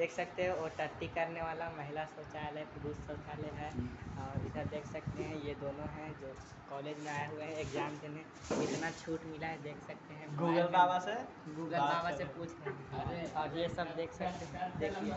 देख सकते हो और टट्टी करने वाला महिला शौचालय पुरुष शौचालय है। और इधर देख सकते हैं ये दोनों हैं जो कॉलेज में आए हुए हैं एग्ज़ाम देने इतना छूट मिला है देख सकते हैं। गूगल बाबा से? गूगल बाबा से पूछ रहे हैं। और ये सब देख सकते हैं। देखिए।